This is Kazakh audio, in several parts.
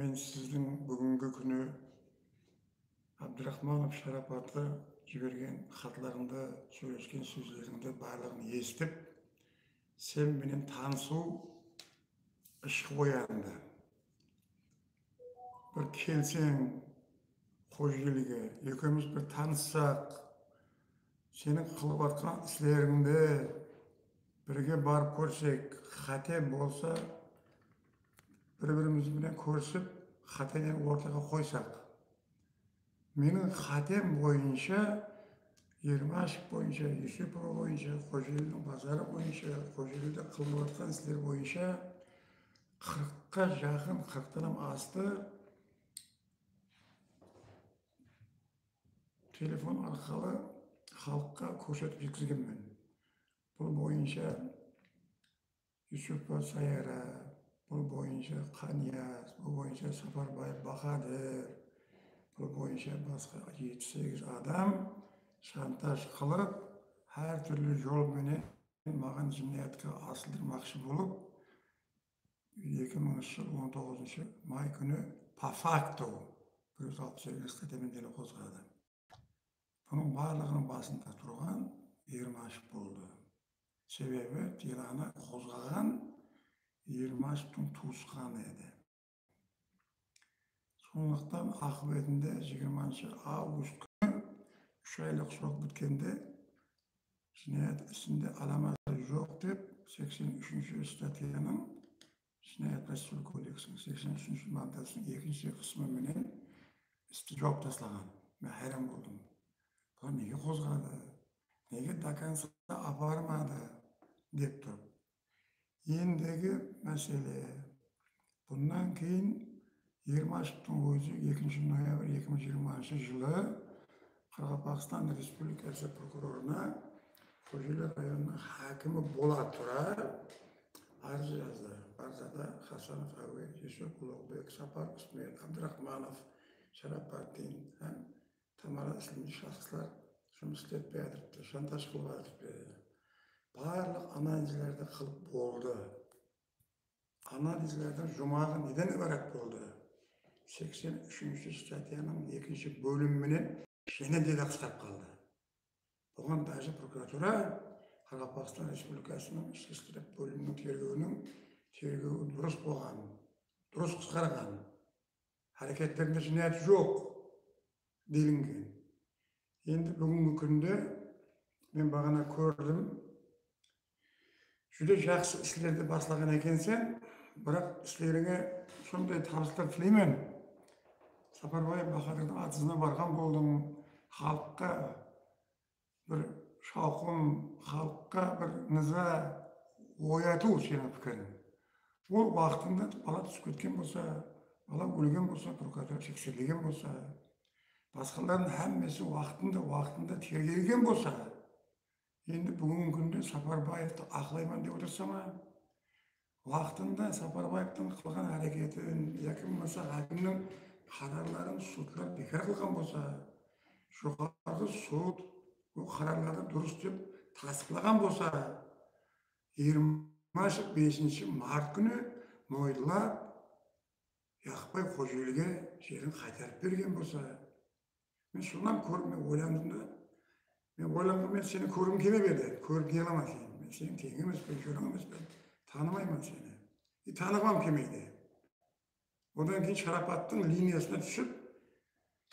мен сіздің бүгінгі күні әбдірахманов шарапаты жіберген хаттарыңды сөйлескен сөздеріңді барлығын естіп сен менен танысу ішкі оянды бір келсең қожеліге екеуміз бір таныссақ сенің қылып жатқан істеріңді бірге барып көрсек қате болса бір бірімізбенен көрісіп қатеден ортаға қойсақ менің қатем бойынша ермашев бойынша юсупова бойынша қожелінің базары бойынша қожеліде қылып жатқан істер бойынша қырыққа жақын қырықтан асты телефон арқылы халыққа көрсетіп жеткізгенмін бұл бойынша юсупова саяра бұл бойынша қанияз бұл бойынша сапарбаев бахадыр бұл бойынша басқа жеті сегіз адам шантаж қылып әртүрлі жолменен маған жинаятқа асылдырмақшы болып екі мыңыншы жыл он тоғызыншы май күні по факту бір жүз алпыс сегіз қатемен дело қозғады бұның барлығының басында тұрған ермашев болды себебі делоны қозғаған ермашевтың туысқаны еді сондықтан ақыбетінде жиырманшы август күні үш айлық срок біткенде жинаят ісінде аламаты жоқ деп сексен үшінші статьяның жинаят процедура кодексінің сексен үшінші маддасының екінші қысымыменен істі жауып тастаған мен хайран болдым бұлар неге қозғады неге до конца апармады деп тұрып ендігі мәселе бұнан кейін ермашевтың өзі екінші ноябрь екі мың жиырмасыншы жылы қарақалпақстан республикасы прокурорына көшелі районының хакімі бола тұра арыз жазды арзада хасанов әуе жүсіп ұлықбек сапар үсмет абдрахманов шарапатин һәм тамара ісімді шахслар жұмыс істетпей жатырыпты шантаж қылып жатырыпты барлық анализдерді қылып болды. Анализдердің жұмағы неден ібарат болды? сексен үшінші статьяның екінші бөліміменен және де ұстап қалды. Бұған даже прокуратура қарақалпақстан республикасының ішкі істер бөлімінің тергеуінің тергеуі дұрыс болған дұрыс қысқарған. Әрекеттерінде жинаят жоқ делінген. Енді бүгінгі күнде мен бағана көрдім жүде жақсы істерді бастаған екенсің бірақ істеріңе сондай табыстар тілеймін сапарбаев бахадырдың атысына барған болдың халыққа бір шауқым халыққа бір ныза ояту сенің пікірің ол уақытында бала түсіп кеткен болса бала өлген болса прокуратура тексерілген болса басқалардың әммесі уақытында уақытында тергелген болса енді бүгінгі күнде сапарбаевты ақылайман деп отырса ма уақытында сапарбаевтың қылған әрекетін яки болмаса әкімнің қарарларын сотлар бекар қылған болса жоғарғы сот ол қарарларды дұрыс деп тасқылаған болса жиырмашы бесінші март күні мойылап яқпай қожеліге жерін қайтарып берген болса мен содан көріп мен ойландым да мен ойландым мен сені көргім келіп еді көріп келе алмай мен сенің тең емеспін жөрің емеспін танымаймын сені и танығым келмейді одан кейін шарапаттың линиясына түсіп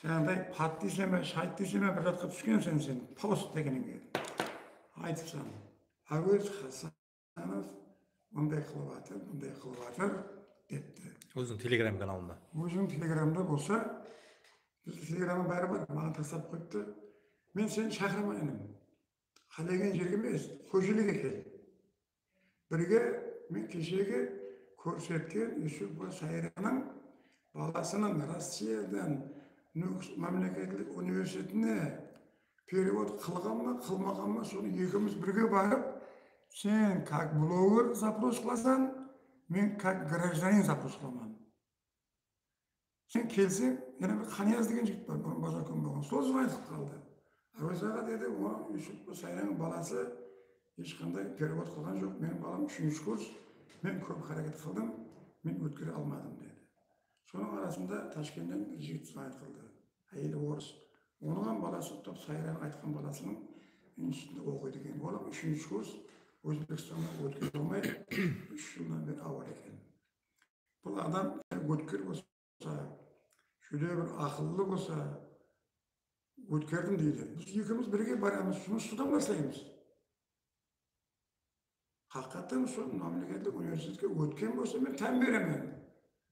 жаңағыдай пат десе ме шайт десе ме бір жаққа түскенсің сен пост дегеніңе айтыпсың әуез хасанов мындай қылып жатыр мындай қылып жатыр депті өзінің телеграм каналында өзің телеграмда болса бізде телеграмның бәрі бар маған тастап қойыпты мен сені шақырамын інім қалеген жерге емес көшеліге кел. Бірге мен кешегі көрсеткен юсупова сайраның баласының россиядан мемлекеттік университетіне перевод қылған ма қылмаған ма соны екеуміз бірге барып сен как блогер запрос қыласың мен как гражданин запрос қыламын. Сен келсең yana бір қанияз деген жігіт бар бұрын базарком болған сол звонить қалды. Әуез аға деді сайраның баласы ешқандай перевод қылған жоқ менің балам үшінші курс мен көп қарекет қылдым мен өткере алмадым деді соның арасында ташкенттен бір жігіт сайт қылды әйелі орыс оның баласы топ сайран айтқан баласының институтында оқиды екен ол үшінші курс өзбекстанға өткере алмай үш жылдан бері ауыр екен бұл адам өткір болса бір ақыллы болса өткердім дейді біз екеуміз бірге барамыз жұмыс содан бастаймыз haqiqatdan shu mamlakatlik universitetga o'tgan bo'lsa men tan beraman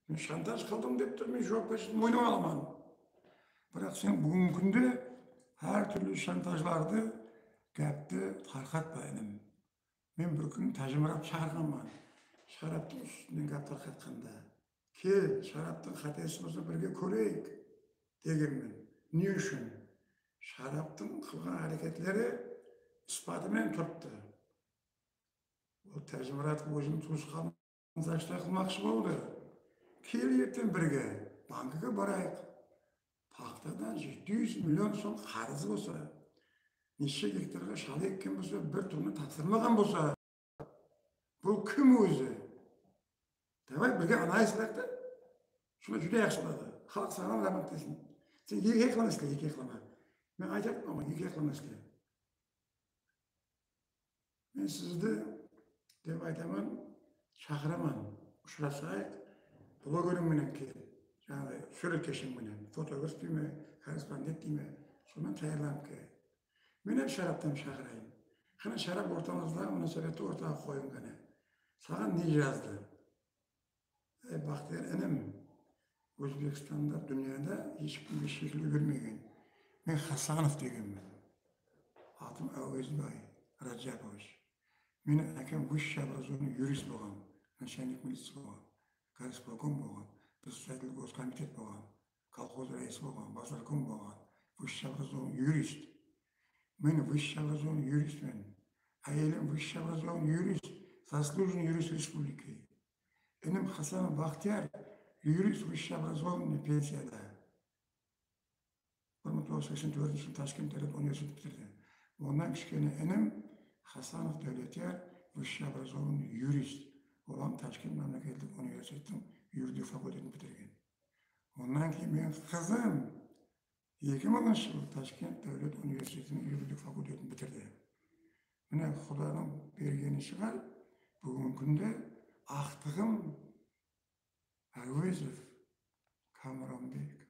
men shantaj qildim deb turib men javobgarchilikni mo'ynimga olaman biroq sen bugungi kunda har turli shantajlarni gapni tarqatma inim men bir kuni tajmirab chaqirganman sharobni ustidan gap tarqatganda kel sharobni xatosi bo'lsa birga ko'raylik deganman uchun sharobni qilgan harakatlari isboti bilan turibdi u tajmiratov o'zini tuqqan zashta qilmoqchi bo'ldi kel ertaga birga bankaga boraylik paxtadan yetti yuz million so'm qarzi bo'lsa necha gektarga shala ekkan bo'lsa bir turni topshirmagan bo'lsa bu kim o'zi? Demak birga analiz qilaylikda shuni juda yaxshi bo'ladi. Xalq salom rahmat desin sen yig'ya qilmaslik yig'ya qilma men aytyapman yig'ya qilmaslik men sizni deb aytaman chaqiraman uchrasak blogerim bilan kel жаңағы суреткешің менен фотограф дейме корреспондент дейме сонымен тәйярланып kel мен ham шараптан шақырайын қана шарап ортамыздағы мұнасабатты ортаға қойын қана саған не жазды ей бақтияр інім өзбекстанда дүнияда ешкімге шекілу бермеген Мен хасанов дегенмін. Атым әуезбай раджапович менің әкем высшее образование юрист болған начальник милиция болған горисполком болған председатель госкомитет болған колхоз рәйісі болған базарком болған высшее образование юрист. Мен высшее образование юристмін әйелім высшее образование юрист заслуженный юрист республики. Інім хасанов бақтияр юрист высшее образование пенсияда. Жүз сексен төртінші жылы ташкент дәулет университетін бітірді онан кішкене інім Хасанов Дәулетияр высшее образованный юрист оған ташкент мемлекеттік университетінің юридик факультетін бітірген онан кейін менің қызым екі мыңыншы жылы ташкент дәулет университетінің юридик факультетін бітірді міне құданың бергені шығар бүгінгі күнде ақтығым әуезов камранбек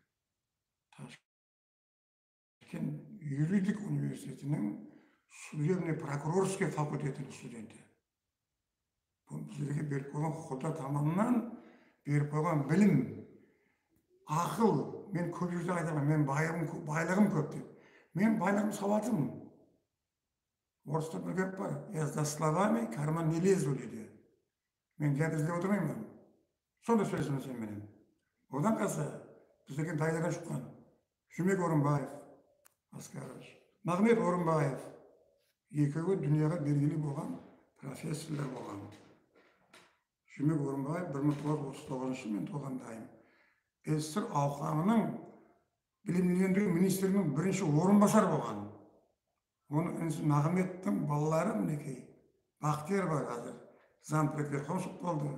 юридик университетінің судебный прокурорский факультетінің студенті бұл біздерге беріп қойған құда тарапынан беріп қойған білім ақыл мен көп жерде айтамын мен байлығым, байлығым көп деп. Мен байлығым сауатым орыста бір кеп бар я за словами карман не лезу дейді мен жат іздеп отырмаймын сонда сөйлесемін сеніменен одан қалса біздерге дайырға шыққан жұмек орынбаев аскарович махмет орынбаев екеуі дүнияға белгілі болған профессорлар болған жұмек орынбаев бір мың тоғыз жүз отыз тоғызыншы мен туғандаймын ссср ауқанының білімдендіру министрінің бірінші орынбасары болған оның інісі нағыметтің балалары мінекей бақтияр бар қазір зампред верховщик болды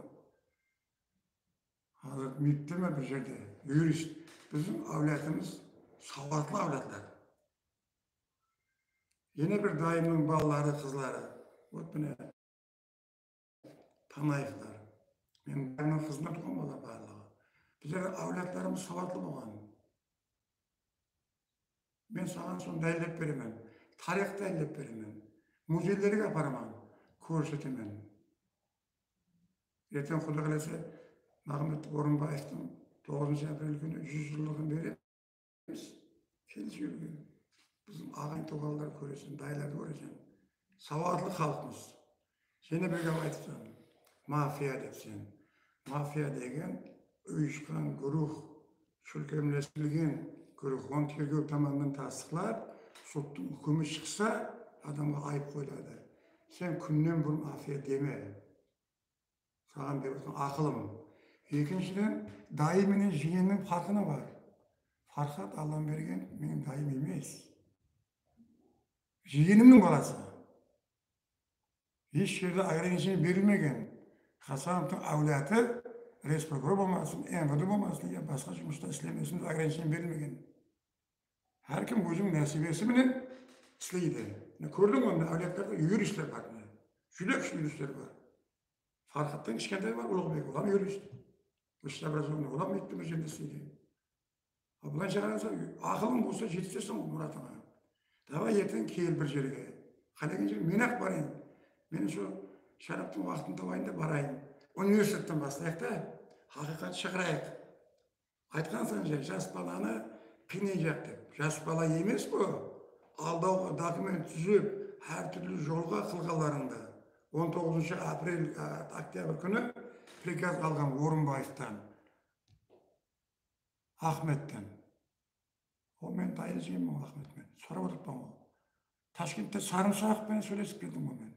қазір мидте ме бір жерде юрист біздің әулетіміз сауатлы әулетлер Yine bir dayımın balları, kızları. Вот Tanayıqlar. Men dayımın kızına tuğum ola barlığı. Bizler avlatlarımız savatlı bolgan. Men sağa son dayılıp berimen. Tarih dayılıp berimen. Muzeylerge aparaman. Көрсетемен. Ертең құда қаласа Мағамбет Орынбаевтың 9 апрель күні 100 жылдығын береміз. Келіс жүрген біздің ағайын туғандар көресің байларды көресің сауатлы халқымыз және бірге айтыпсың мафия депсің мафия деген ұйышқан грух шүлкемлестірілген грух оны тергеу тармағынан тастықлап соттың үкімі шықса адамға айып қойылады сен күннен бұрын мафия деме саған беріп жатқан ақылым екіншіден дайы менен жиеннің фарқына бар фархат алланың берген менің дайым емес жиенімнің баласы еш жерде ограничение берілмеген хасановтың әулеті Resprokura болмасын, МВД болмасын, я басқа жұмыста істемесін ограничение берілмеген. Әркім өзінің нәсібесі менен істейді. Міне көрдің ғой, мына әулеттарда юристтер бар. міне. Жүдек юристтер бар. Фархаттың кішкентай бар, Ұлықбек, олам юрист. Высшее образование, олам мектеп жерде істейді. Ал былайша қараса, ақылың болса жеткізесің ғой мұратыңа. Давай ертең кел бір жерге. Қалаған жер мен ақ барайын. Мен сол шараптың уақытын табайын да барайын. Университеттен бастайық та хақиқат шығарайық. Айтқан сайын жас баланы қинайжақ деп. Жас бала емес қой. Алдауға документ түзеп, әртүрлі жолға қылғаларыңды. 19 апрель, октябрь күні приказ алған Орынбаевтан, Ахметтен. Ол мен дайын жеймін Ахметмен. Сұрап отырмын ғой. Ташкентте сарымсақпен сөйлесіп келдім ғой мен.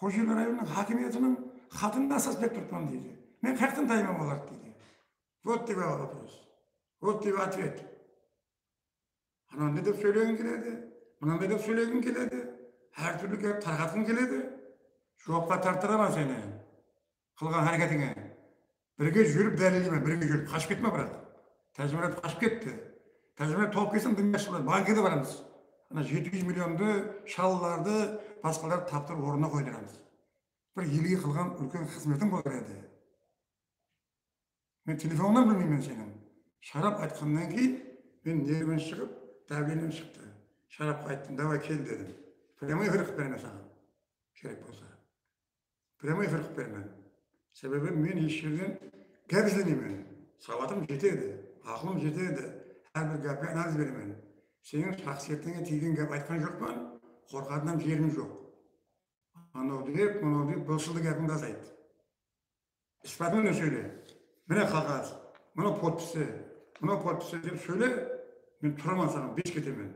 Қожелі районының хакимиетінің хатын да саспеп тұрмын дейді. Мен қаяқтан дайымым оларды дейді. Вот тебе вопрос. Вот тебе ответ. Анандай деп сөйлегің келеді, мынандай деп сөйлегің келеді, әртүрлі тарқатқың келеді. Жауапқа тартырамын сені. Қылған әрекетіңе. Бірге жүріп дәлелдеме, бірге жүріп қашып кетме бірақ. Тәжірибе қашып кетті. Тәжірибе толып дінге шығады. Банкеге барамыз. Ана 700 миллионды шалыларды, басқаларды таптырып орнына қойдырамыз. Бір елге қылған үлкен қызметің болар еді. Мен телефоннан білмеймін сенің. Шарап айтқаннан кейін мен нервім шығып, давлением шықты. Шарапқа айттым, давай кел дедім. Прямой эфир қылып беремін саған. Керек болса. Прямой эфир қылып беремін. Себебі мен еш жерден. Сауатым жетеді, ақылым жетеді. Әрбір гәпке анализ беремін. Сенің шахсиетіңе тиген гәп айтқан жоқпын, қорқатынам жерім жоқ. Анау деп, мынау деп, былшылды гәпіңді азайт. Испатымен сөйле. Міне қағаз, мынау подписі, мынау подписі деп сөйле, мен тұрамын саған, беш кетемін.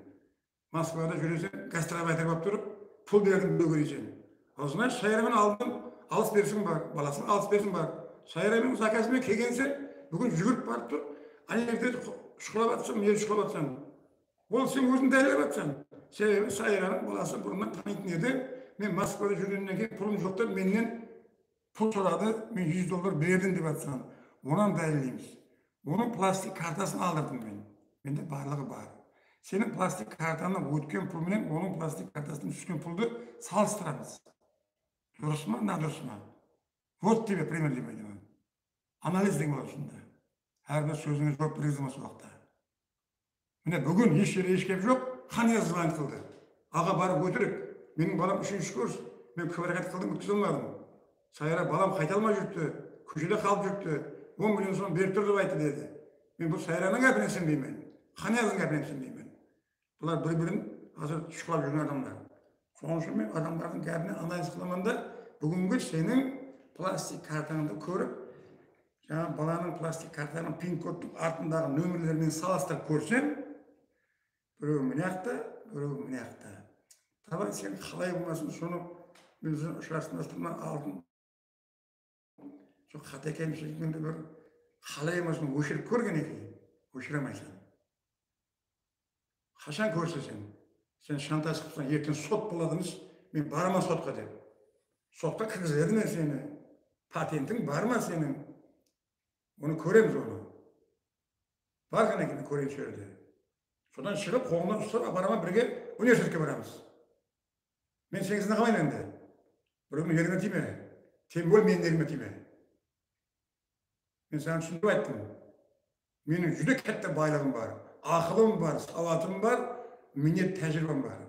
Москвада жүресің, гастробайтер болып тұрып, пұл бердім біреуге дейсің. Ал значит, шайрамен алдым, алыс берсің бар, баласын алыс берсің бар. Шайрамен заказымен келгенсің, бүгін жүгіріп барып тұр, ана жерде шұқылап жатсам, мен шұқылап жатсам. Ол сен өзің дәлелдеп жатсың. Себебі сайраның баласы бұрыннан танитын еді. Мен Москвада жүргеннен кейін пұлым жоқ деп менен пұл сұрады, мен 100 доллар бердім деп жатсам. Онан дәлелдейміз. Оның пластик картасын алдырдым мен. Менде барлығы бар. Сенің пластик картаны өткен пұл менен оның пластик картасынан түскен пұлды салыстырамыз. Дұрыс ма, надұрыс ма? Вот тебе пример демейді мен. Анализ деген болады сонда. Әрбір сөзіңе жауап бергізім осы уақытта. Міне бүгін еш жерде еш кеп жоқ, қания звонит қылды. Аға барып өтірік. Менің балам үшінші курс. Мен кваркат қылдым, өткізе алмадым. Сайра балам қайта алмай жүрді. Көшеде қалып жүрді. 10 миллион сом беріп тұр деп айтты деді. Мен бұл сайраның гәпіне сенбеймін. Қанияздың гәпіне сенбеймін. Бұлар бір бірін қазір шұқылап жүрген адамдар. Соның үшін мен адамдардың гәпіне анализ қыламын да бүгінгі сенің пластик картаңды көріп, жаңа баланың пластик картаның пин кодтың артындағы нөмірлермен салыстырып көрсем, біреуі мына жақта, біреуі мына жақта. Давай сен қалай болмасын соны мен ұшырастырма алдым. Сол қате кемшілігіңді бір қалай болмасын өшіріп көрген екен, өшіре алмайсың. Қашан көрсесің, сен шантаж қылсаң, ертең сот болады емес, мен барма сотқа деп. Сотқа кіргізеді ме сені? Патентің бар ма сенің? Оны көреміз оны. Барған екен көреміз сол жерде. Содан шығып қолынан ұстап апарама бірге университетке барамыз. Мен сенсізді қалайын енді? Біреудің еріне тиме. Тем более менің еріме тиме. Мен саған түсіндіріп айттым. Менің жүде кәтті байлығым бар, ақылым бар, сауатым бар, менен тәжірибем бар.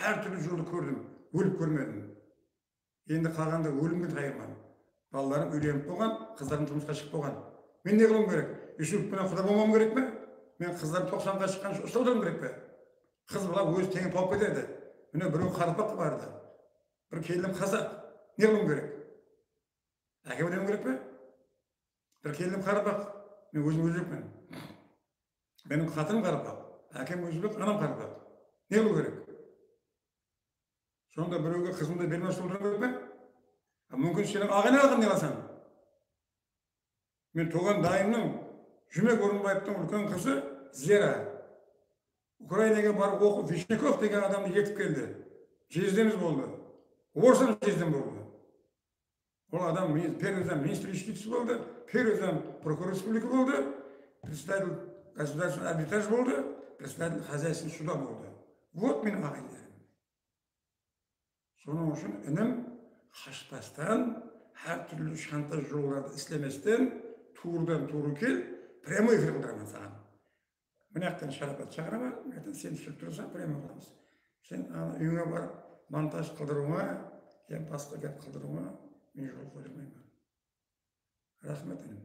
Әр түрлі жолды көрдім, өліп көрмедім. Енді қалғанда өлімге тайырман. Балаларым үйленіп болған, қыздарым жұмысқа шығып болған. Мен не қылуым керек? Юсуповпен құда болмауым керек пе? Мен қыздарым тоқсанға шыққан отыруым керек пе? Қыз бала өзі теңі тауып кетеді. Міне біреу қарпақ барды. Бір келінім қазақ. Не қылуым керек? Әке өлемін керек пе? Бір келінім қарпақ. Мен өзім өзбекпін. Менің қатыным қарпақ. Әкем өзбек, анам қарпақ. Не қылу керек? Сонда біреуге қызымды бермей отыру керек пе? мүмкін сенің ағайын алған не қылсаң мен туған дайымның жұмек орынбаевтың үлкен қызы зера украинаға барып оқып вишняков деген адамды ертіп келді жездеміз болды орысым жездем болды Ол адам первый зам министр юстиции болды, первый прокурор республики болды, председатель государственный арбитраж болды, председатель хозяйственный суда болды. Вот менің ағайындарым. Соның үшін інім қашпастан, әртүрлі шантаж жолдарды істеместен, туырдан туыры кел, прямой эфирге отырамын саған мына жақтан шарапат шығарама мына сен түсіріп тұрсаң прямой боламыз сен ана үйіңе барып монтаж қылдыруыңа я басқа гәп қылдыруыңа мен жол қойдырмаймын рахмет інім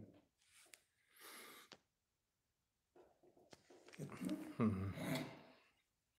кеттім